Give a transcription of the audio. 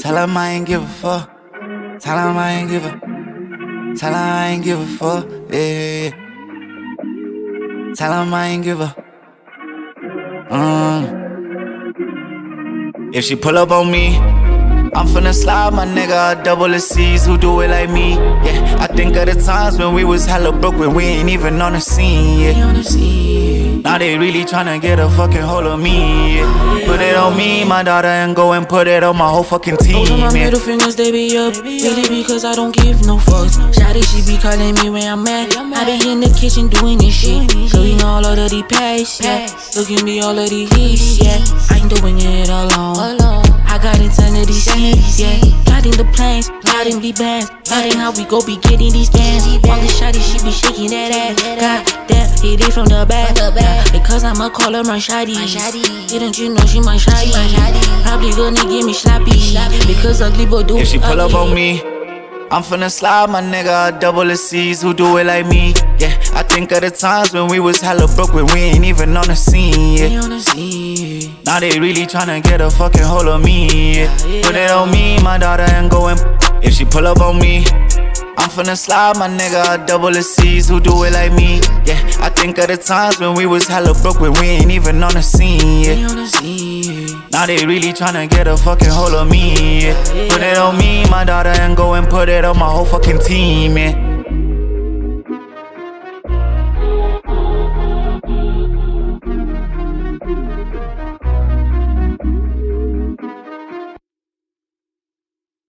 Tell him I ain't give a fuck. Tell him I ain't give a. Tell him I ain't give a fuck. Yeah. Tell him I ain't give a. Um. If she pull up on me, I'm finna slide my nigga double the C's who do it like me. Yeah, I think of the times when we was hella broke when we ain't even on the scene. Yeah. Now they really tryna get a fucking hold of me. Yeah. Put it on me, my daughter, and go and put it on my whole fucking team. Those are my middle fingers, they be up. Really because I don't give no fucks. Shawty, she be calling me when I'm at. I be in the kitchen doing this shit. Doing all of the pace, yeah. Looking me all of the heat, yeah. I ain't doing it alone. I got insanity seeds, yeah. Plotting the plans, plotting the bands, plotting how we go be getting these bands. All the shawty, she be shaking that ass. God damn, hit it from the back. Yeah, because I'm a caller, my shawty. Didn't you know she my shawty? Probably gonna give me slappy. Because ugly boy do If she pull up on me, I'm finna slide my nigga double the C's who do it like me. Yeah, I think of the times when we was hella broke when we ain't even on the scene. Yeah. On the scene. Now they really tryna get a fucking hold of me. Yeah. Put it on me, my daughter, and go and. If she pull up on me, I'm finna slide my nigga double the C's who do it like me. Yeah, I think of the times when we was hella broke when we ain't even on the scene. Yeah. on the scene. Now they really tryna get a fucking hold of me. Yeah. Put it on me, my daughter, and go and put it on my whole fucking team. Yeah.